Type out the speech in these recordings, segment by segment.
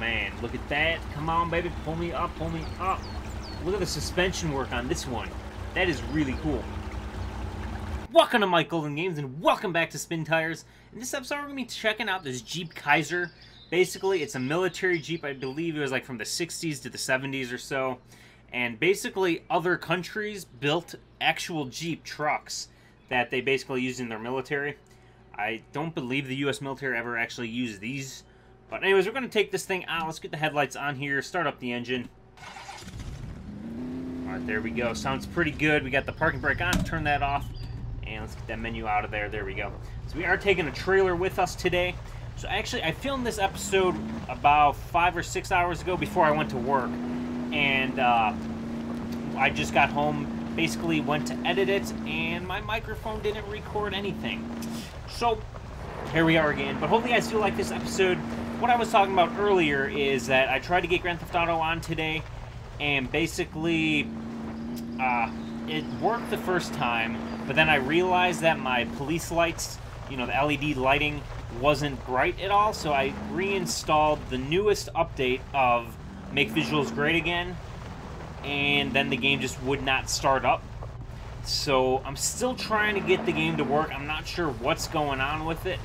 man, look at that. Come on, baby, pull me up, pull me up. Look at the suspension work on this one. That is really cool. Welcome to Mike Golden Games, and welcome back to Spintires. In this episode, we're going to be checking out this Jeep Kaiser. Basically, it's a military Jeep. I believe it was like from the 60s to the 70s or so. And basically, other countries built actual Jeep trucks that they basically used in their military. I don't believe the U.S. military ever actually used these. But anyways, we're going to take this thing out. Let's get the headlights on here, start up the engine. Alright, there we go. Sounds pretty good. We got the parking brake on. Turn that off. And let's get that menu out of there. There we go. So we are taking a trailer with us today. So actually, I filmed this episode about five or six hours ago before I went to work. And uh, I just got home, basically went to edit it, and my microphone didn't record anything. So here we are again. But hopefully you guys do like this episode. What I was talking about earlier is that I tried to get Grand Theft Auto on today, and basically uh, it worked the first time, but then I realized that my police lights, you know, the LED lighting, wasn't bright at all, so I reinstalled the newest update of Make Visuals Great Again, and then the game just would not start up. So I'm still trying to get the game to work. I'm not sure what's going on with it.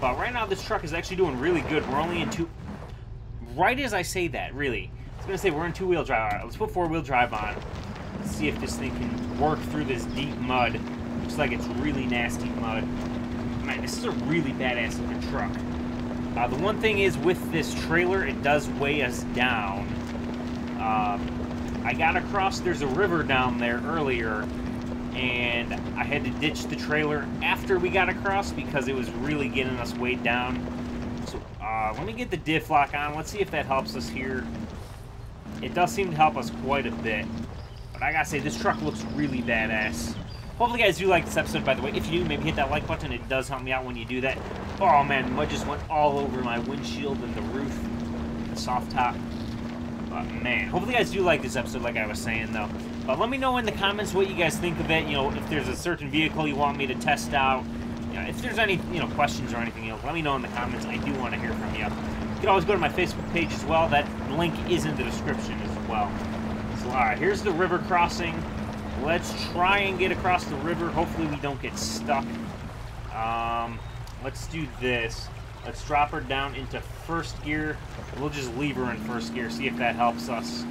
But right now this truck is actually doing really good. We're only in two... Right as I say that, really. I was going to say we're in two-wheel drive. All right, let's put four-wheel drive on. Let's see if this thing can work through this deep mud. Looks like it's really nasty mud. Man, this is a really badass looking truck. Uh, the one thing is with this trailer, it does weigh us down. Um, I got across, there's a river down there earlier, and I had to ditch the trailer after we got across because it was really getting us weighed down. So uh, let me get the diff lock on. Let's see if that helps us here. It does seem to help us quite a bit. But I gotta say, this truck looks really badass. Hopefully you guys do like this episode, by the way. If you do, maybe hit that like button. It does help me out when you do that. Oh, man, mud just went all over my windshield and the roof. The soft top. But, man, hopefully you guys do like this episode, like I was saying, though. But let me know in the comments what you guys think of it. You know, if there's a certain vehicle you want me to test out. You know, if there's any, you know, questions or anything, know, let me know in the comments. I do want to hear from you. You can always go to my Facebook page as well. That link is in the description as well. So, alright, here's the river crossing. Let's try and get across the river. Hopefully we don't get stuck. Um, let's do this. Let's drop her down into first gear. We'll just leave her in first gear, see if that helps us.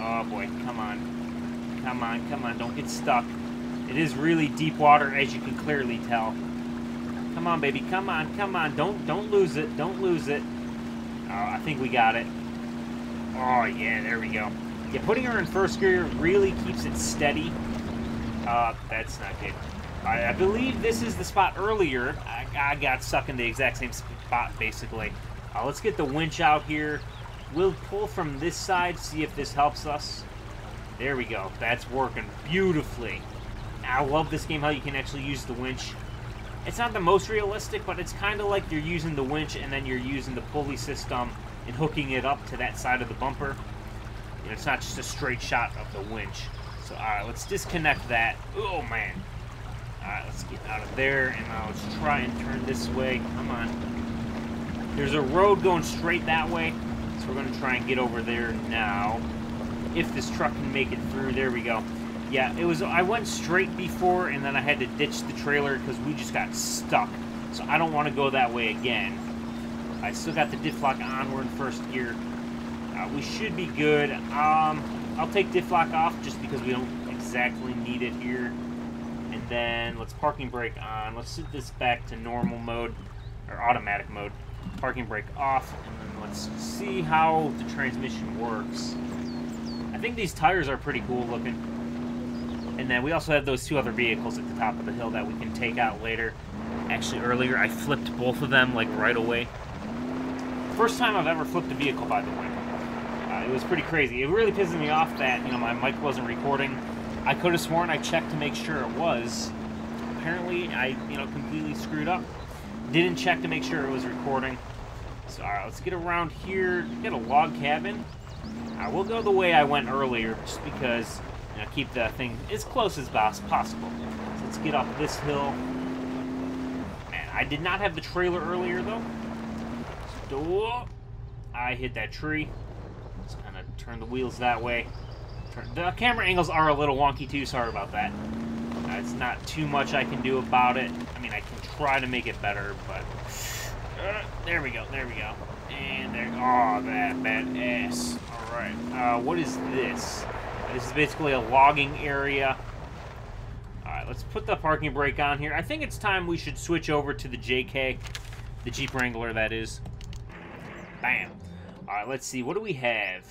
Oh boy, come on. Come on, come on, don't get stuck. It is really deep water, as you can clearly tell. Come on, baby, come on, come on. Don't don't lose it, don't lose it. Oh, I think we got it. Oh, yeah, there we go. Yeah, putting her in first gear really keeps it steady. Uh, that's not good. I, I believe this is the spot earlier. I, I, got stuck in the exact same spot, basically. Uh, let's get the winch out here. We'll pull from this side, see if this helps us. There we go. That's working beautifully. I love this game, how you can actually use the winch. It's not the most realistic, but it's kind of like you're using the winch and then you're using the pulley system and hooking it up to that side of the bumper. You know, it's not just a straight shot of the winch. So, alright, let's disconnect that. Oh, man. Alright, let's get out of there, and let's try and turn this way. Come on. There's a road going straight that way, we're going to try and get over there now. If this truck can make it through, there we go. Yeah, it was. I went straight before, and then I had to ditch the trailer because we just got stuck. So I don't want to go that way again. I still got the diff lock on. We're in first gear. Uh, we should be good. Um, I'll take diff lock off just because we don't exactly need it here. And then let's parking brake on. Let's set this back to normal mode or automatic mode. Parking brake off, and then let's see how the transmission works. I think these tires are pretty cool looking. And then we also have those two other vehicles at the top of the hill that we can take out later. Actually, earlier I flipped both of them, like, right away. First time I've ever flipped a vehicle, by the way. Uh, it was pretty crazy. It really pisses me off that, you know, my mic wasn't recording. I could have sworn I checked to make sure it was. Apparently, I, you know, completely screwed up. Didn't check to make sure it was recording. So, alright, let's get around here. Get a log cabin. I will go the way I went earlier, just because you know, keep the thing as close as possible. So let's get up this hill. Man, I did not have the trailer earlier, though. So, I hit that tree. Let's kind of turn the wheels that way. Turn, the camera angles are a little wonky too, sorry about that. Uh, it's not too much I can do about it. I mean, I can try to make it better, but... Uh, there we go, there we go. And there, oh, that badass. Alright, uh, what is this? This is basically a logging area. Alright, let's put the parking brake on here. I think it's time we should switch over to the JK. The Jeep Wrangler, that is. Bam. Alright, let's see. What do we have?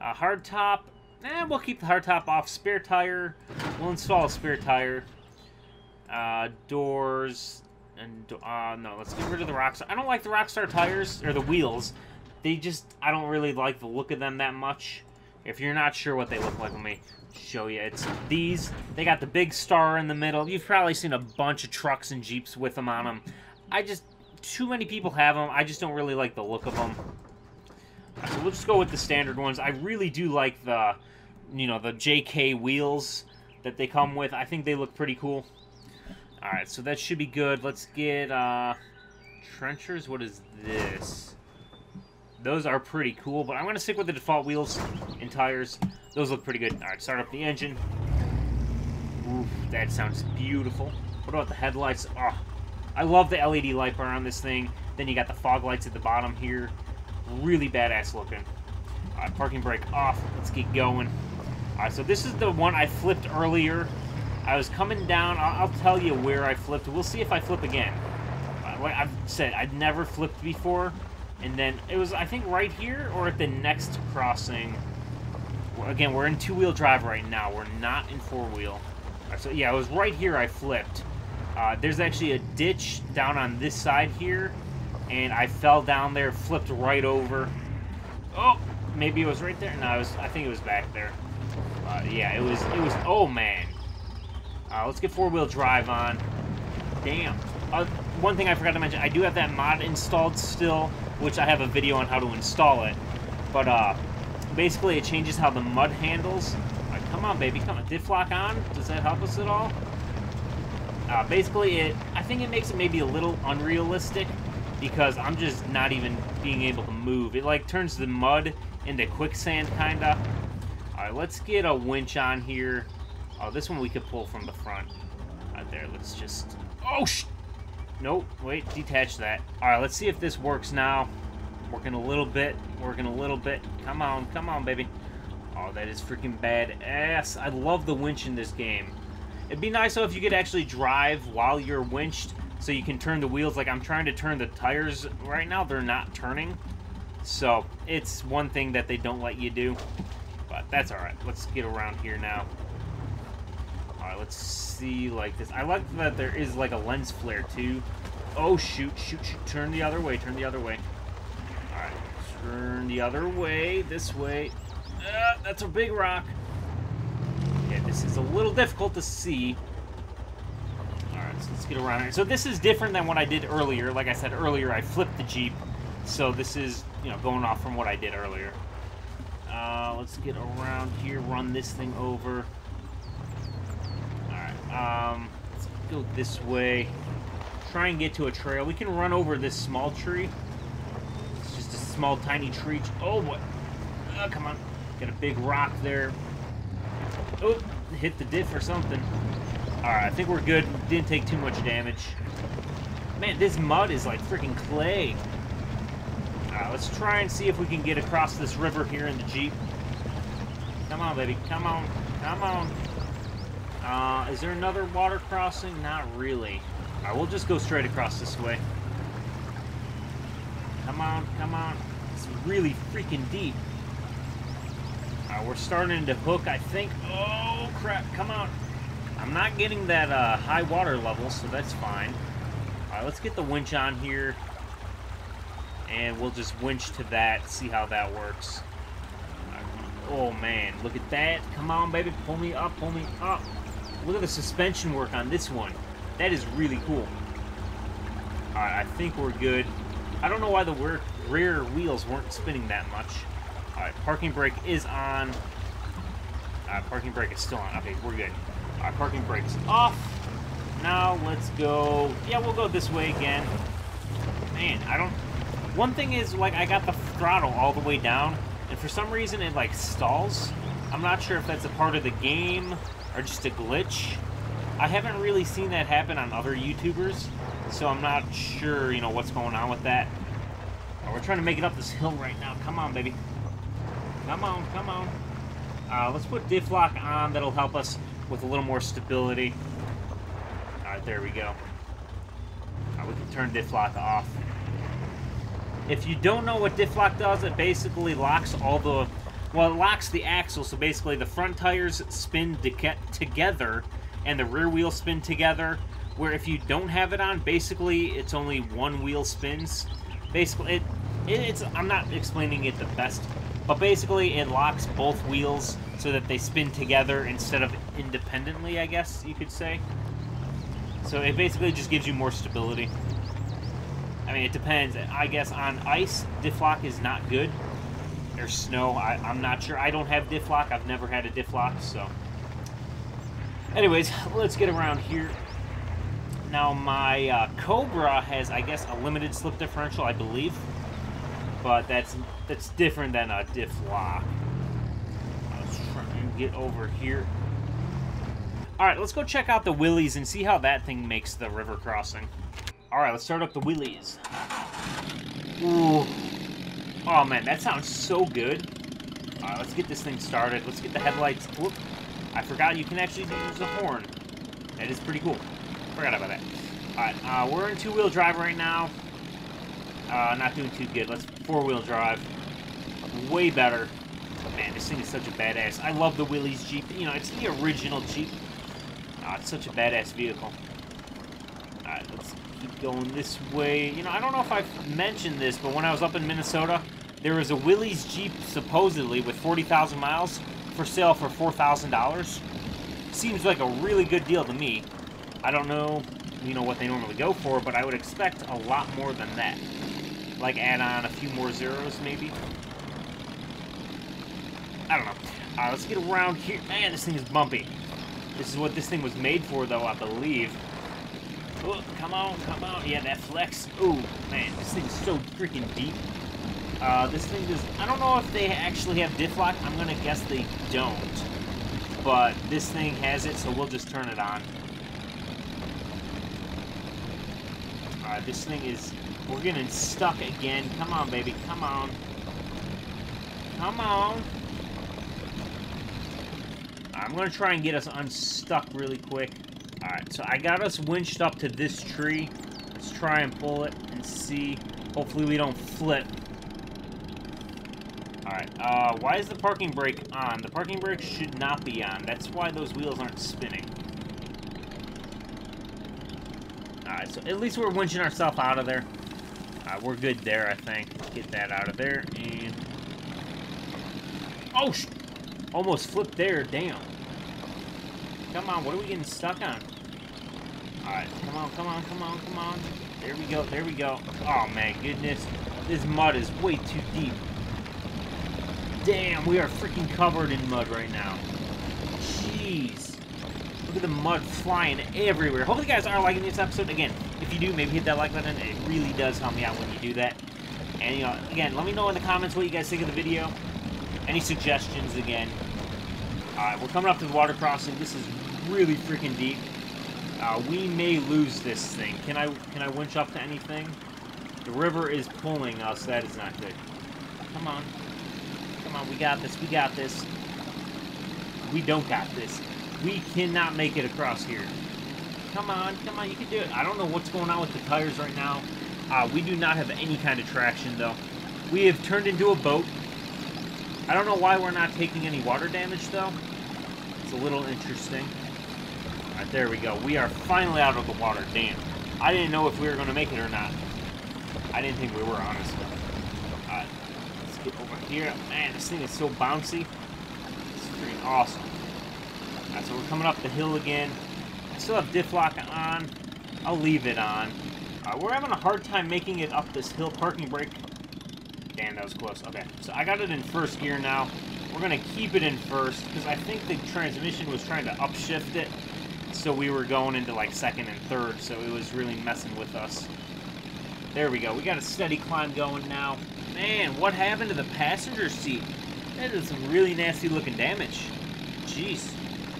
A hard top. Eh, we'll keep the hard top off. Spare tire. We'll install a spare tire. Uh, doors. And, uh, no, let's get rid of the Rockstar. I don't like the Rockstar tires, or the wheels. They just, I don't really like the look of them that much. If you're not sure what they look like, let me show you. It's these. They got the big star in the middle. You've probably seen a bunch of trucks and Jeeps with them on them. I just, too many people have them. I just don't really like the look of them. So we'll just go with the standard ones. I really do like the, you know, the JK wheels that they come with. I think they look pretty cool. Alright, so that should be good. Let's get, uh, trenchers. What is this? Those are pretty cool, but I'm going to stick with the default wheels and tires. Those look pretty good. Alright, start up the engine. Oof, that sounds beautiful. What about the headlights? Oh, I love the LED light bar on this thing. Then you got the fog lights at the bottom here. Really badass looking. Alright, parking brake off. Let's get going. Alright, so this is the one I flipped earlier. I was coming down. I'll, I'll tell you where I flipped. We'll see if I flip again. Uh, like I've said, I've never flipped before. And then it was, I think, right here or at the next crossing. Again, we're in two-wheel drive right now. We're not in four-wheel. So, yeah, it was right here I flipped. Uh, there's actually a ditch down on this side here. And I fell down there, flipped right over. Oh, maybe it was right there. No, it was, I think it was back there. Uh, yeah, it was, it was, oh, man. Uh, let's get four-wheel drive on. Damn. Uh, one thing I forgot to mention, I do have that mod installed still which I have a video on how to install it. But uh, basically, it changes how the mud handles. Right, come on, baby, come on. Diff lock on? Does that help us at all? Uh, basically, it I think it makes it maybe a little unrealistic because I'm just not even being able to move. It like turns the mud into quicksand, kinda. All right, let's get a winch on here. Oh, this one we could pull from the front. Right there, let's just... Oh, sh Nope, wait, detach that. Alright, let's see if this works now. Working a little bit, working a little bit. Come on, come on, baby. Oh, that is freaking bad ass. I love the winch in this game. It'd be nice, though, if you could actually drive while you're winched, so you can turn the wheels. Like, I'm trying to turn the tires right now. They're not turning. So, it's one thing that they don't let you do. But that's alright. Let's get around here now. Alright, let's see like this. I like that there is like a lens flare too. Oh, shoot, shoot, shoot. Turn the other way, turn the other way. Alright, turn the other way, this way. Uh, that's a big rock. Okay, this is a little difficult to see. Alright, so let's get around here. So this is different than what I did earlier. Like I said earlier, I flipped the Jeep. So this is, you know, going off from what I did earlier. Uh, let's get around here, run this thing over. Um, let's go this way. Try and get to a trail. We can run over this small tree. It's just a small, tiny tree. Oh, boy. Oh, come on. Got a big rock there. Oh, hit the diff or something. Alright, I think we're good. Didn't take too much damage. Man, this mud is like freaking clay. Let's try and see if we can get across this river here in the Jeep. Come on, baby. Come on. Come on. Uh, is there another water crossing? Not really. Alright, we'll just go straight across this way. Come on, come on. It's really freaking deep. Alright, we're starting to hook, I think. Oh, crap, come on. I'm not getting that uh, high water level, so that's fine. Alright, let's get the winch on here. And we'll just winch to that, see how that works. Right, oh, man, look at that. Come on, baby, pull me up, pull me up. Look at the suspension work on this one. That is really cool. Alright, I think we're good. I don't know why the rear, wheels weren't spinning that much. Alright, parking brake is on. Parking brake is still on. Okay, we're good. Alright, parking brake's off. Now let's go... Yeah, we'll go this way again. Man, I don't... One thing is, like, I got the throttle all the way down, and for some reason it, like, stalls. I'm not sure if that's a part of the game or just a glitch. I haven't really seen that happen on other YouTubers, so I'm not sure, you know, what's going on with that. Oh, we're trying to make it up this hill right now. Come on, baby. Come on, come on. Uh, let's put diff lock on. That'll help us with a little more stability. All right, there we go. Uh, we can turn diff lock off. If you don't know what diff lock does, it basically locks all the... Well, it locks the axle, so basically the front tires spin to get together and the rear wheel spin together, where if you don't have it on, basically it's only one wheel spins. Basically, it, it it's I'm not explaining it the best, but basically it locks both wheels so that they spin together instead of independently, I guess you could say. So it basically just gives you more stability. I mean, it depends. I guess on ice, diff lock is not good. Or snow, I, I'm not sure. I don't have diff lock. I've never had a diff lock, so... Anyways, let's get around here. Now, my uh, Cobra has, I guess, a limited slip differential, I believe. But that's that's different than a diff lock. Let's try and get over here. Alright, let's go check out the Willys and see how that thing makes the river crossing. Alright, let's start up the Willys. Ooh. Oh man, that sounds so good. Alright, let's get this thing started. Let's get the headlights. Whoop. I forgot you can actually use the horn. That is pretty cool. Forgot about that. Alright, uh, we're in two-wheel drive right now. Uh, not doing too good. Let's four-wheel drive. Way better. Man, this thing is such a badass. I love the Willys Jeep. You know, it's the original Jeep. Uh, it's such a badass vehicle. Alright, let's keep going this way. You know, I don't know if I've mentioned this, but when I was up in Minnesota, there was a Willys Jeep, supposedly, with 40,000 miles for sale for $4,000. Seems like a really good deal to me. I don't know, you know, what they normally go for, but I would expect a lot more than that. Like add on a few more zeros, maybe. I don't know. Uh, let's get around here. Man, this thing is bumpy. This is what this thing was made for, though, I believe. Oh, come on, come on. Yeah, that flex. Ooh, man, this thing's so freaking deep. Uh, this thing does... I don't know if they actually have diff lock. I'm going to guess they don't. But this thing has it, so we'll just turn it on. Alright, this thing is... We're getting stuck again. Come on, baby. Come on. Come on. I'm going to try and get us unstuck really quick. Alright, so I got us winched up to this tree. Let's try and pull it and see. Hopefully we don't flip. Alright, uh, why is the parking brake on? The parking brake should not be on. That's why those wheels aren't spinning. Alright, so at least we're winching ourselves out of there. Uh, we're good there, I think. Get that out of there, and... Oh, Almost flipped there, damn. Come on, what are we getting stuck on? Alright, come on, come on, come on, come on. There we go, there we go. Oh my goodness. This mud is way too deep. Damn, we are freaking covered in mud right now. Jeez. Look at the mud flying everywhere. Hopefully you guys are liking this episode. Again, if you do, maybe hit that like button. It really does help me out when you do that. And, you know, again, let me know in the comments what you guys think of the video. Any suggestions, again. Alright, we're coming up to the water crossing. This is really freaking deep. Uh, we may lose this thing. Can I can I winch up to anything? The river is pulling us. That is not good. Come on. Come on, we got this. We got this. We don't got this. We cannot make it across here. Come on, come on, you can do it. I don't know what's going on with the tires right now. Uh, we do not have any kind of traction, though. We have turned into a boat. I don't know why we're not taking any water damage, though. It's a little interesting. Alright, there we go. We are finally out of the water. Damn. I didn't know if we were going to make it or not. I didn't think we were, honestly. Alright, let's get over here. Man, this thing is so bouncy. It's pretty awesome. Alright, so we're coming up the hill again. I still have diff lock on. I'll leave it on. Uh, we're having a hard time making it up this hill. Parking brake. Damn, that was close. Okay, so I got it in first gear now. We're going to keep it in first because I think the transmission was trying to upshift it. So we were going into like second and third, so it was really messing with us. There we go. We got a steady climb going now. Man, what happened to the passenger seat? That is some really nasty looking damage. Jeez.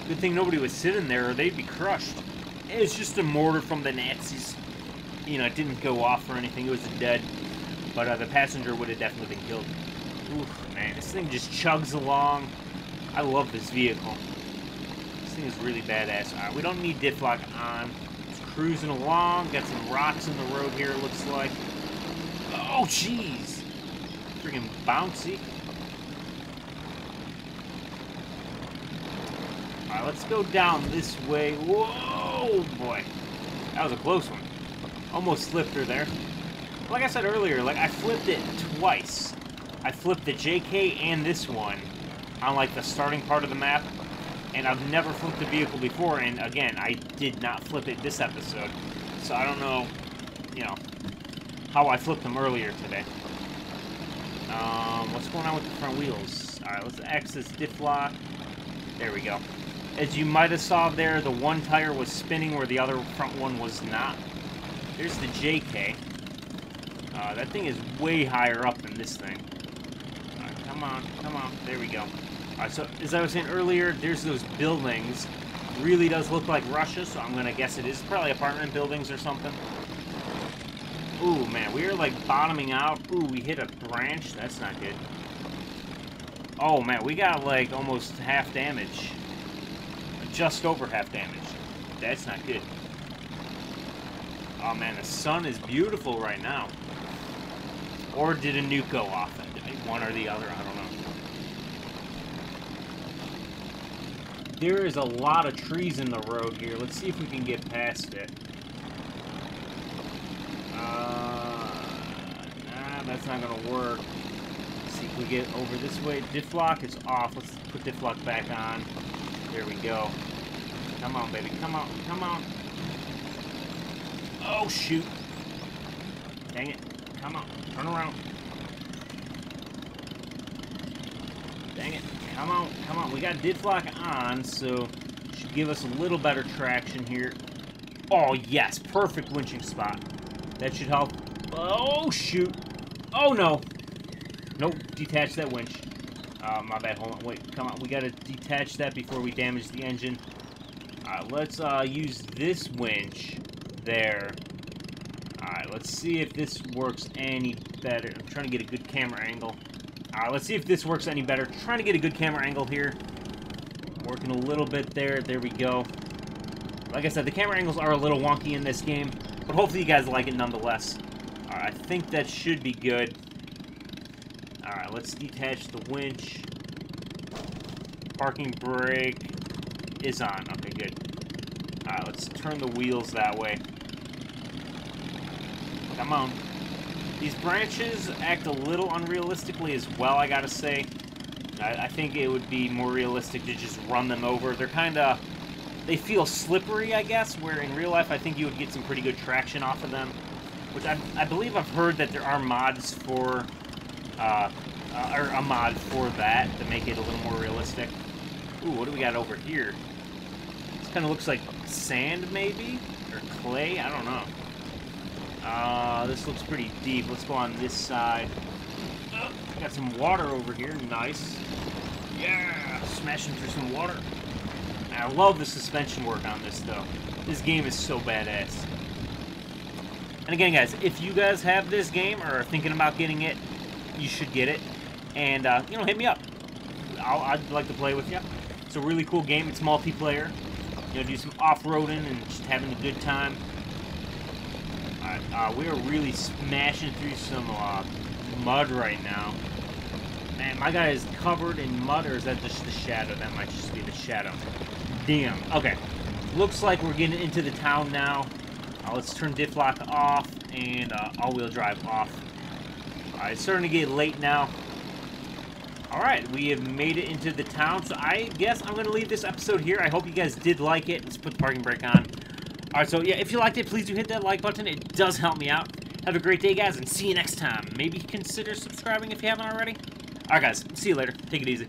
Good thing nobody was sitting there or they'd be crushed. It's just a mortar from the Nazis. You know, it didn't go off or anything. It was dead. But uh, the passenger would have definitely been killed. Oof, man. This thing just chugs along. I love this vehicle. This thing is really badass. Right, we don't need diff lock on. Just cruising along. Got some rocks in the road here, looks like. Oh, jeez. Freaking bouncy. Alright, let's go down this way. Whoa, boy. That was a close one. Almost flipped her there. Like I said earlier, like I flipped it twice. I flipped the JK and this one on like the starting part of the map. And I've never flipped a vehicle before, and again, I did not flip it this episode. So I don't know, you know, how I flipped them earlier today. Um, what's going on with the front wheels? Alright, let's X this diff lock. There we go. As you might have saw there, the one tire was spinning where the other front one was not. There's the JK. Uh, that thing is way higher up than this thing. Come on, come on. There we go. Alright, so as I was saying earlier, there's those buildings. Really does look like Russia, so I'm gonna guess it is probably apartment buildings or something. Ooh, man, we are like bottoming out. Ooh, we hit a branch. That's not good. Oh, man, we got like almost half damage just over half damage. That's not good. Oh man, the sun is beautiful right now. Or did a nuke go off? One or the other, I don't know. There is a lot of trees in the road here. Let's see if we can get past it. Uh, nah, that's not gonna work. Let's see if we get over this way. Diff lock is off. Let's put diff lock back on. There we go. Come on, baby. Come on. Come on. Oh, shoot. Dang it. Come on. Turn around. Dang it. Come on. Come on. We got diff lock on, so should give us a little better traction here. Oh, yes. Perfect winching spot. That should help. Oh, shoot. Oh, no. Nope. Detach that winch. Uh, my bad, hold on, wait, come on, we gotta detach that before we damage the engine. Alright, let's uh, use this winch there. Alright, let's see if this works any better. I'm trying to get a good camera angle. Alright, let's see if this works any better. Trying to get a good camera angle here. Working a little bit there, there we go. Like I said, the camera angles are a little wonky in this game, but hopefully you guys like it nonetheless. Alright, I think that should be good. Alright, let's detach the winch. Parking brake is on. Okay, good. Alright, let's turn the wheels that way. Come on. These branches act a little unrealistically as well, I gotta say. I, I think it would be more realistic to just run them over. They're kind of... They feel slippery, I guess, where in real life I think you would get some pretty good traction off of them. Which I, I believe I've heard that there are mods for uh, uh, or a mod for that to make it a little more realistic. Ooh, what do we got over here? This kind of looks like sand, maybe? Or clay? I don't know. Uh, this looks pretty deep. Let's go on this side. Oh, got some water over here. Nice. Yeah! Smashing through some water. I love the suspension work on this, though. This game is so badass. And again, guys, if you guys have this game or are thinking about getting it, you should get it. And, uh, you know, hit me up. i would like to play with you. It's a really cool game. It's multiplayer. You know, do some off-roading and just having a good time. Uh, we are really smashing through some uh, mud right now. Man, my guy is covered in mud, or is that just the shadow? That might just be the shadow. Damn. Okay. Looks like we're getting into the town now. Uh, let's turn diff lock off and uh, all-wheel drive off. Alright, it's starting to get late now. Alright, we have made it into the town, so I guess I'm going to leave this episode here. I hope you guys did like it. Let's put the parking brake on. Alright, so yeah, if you liked it, please do hit that like button. It does help me out. Have a great day, guys, and see you next time. Maybe consider subscribing if you haven't already. Alright, guys, see you later. Take it easy.